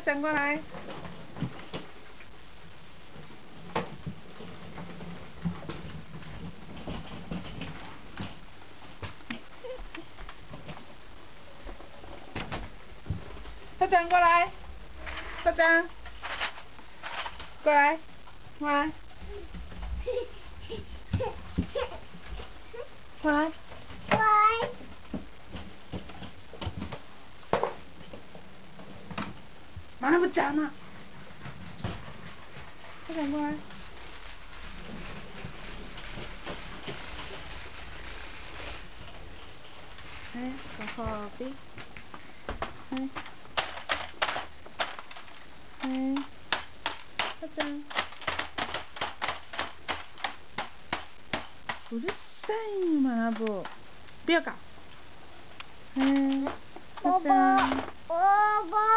转过来。快转过来，快转，过来，过来，过来。妈还不讲呢，快点过来。哎，好好的。哎，哎，快点。我的声嘛不，不要搞。嗯，爸爸，爸爸。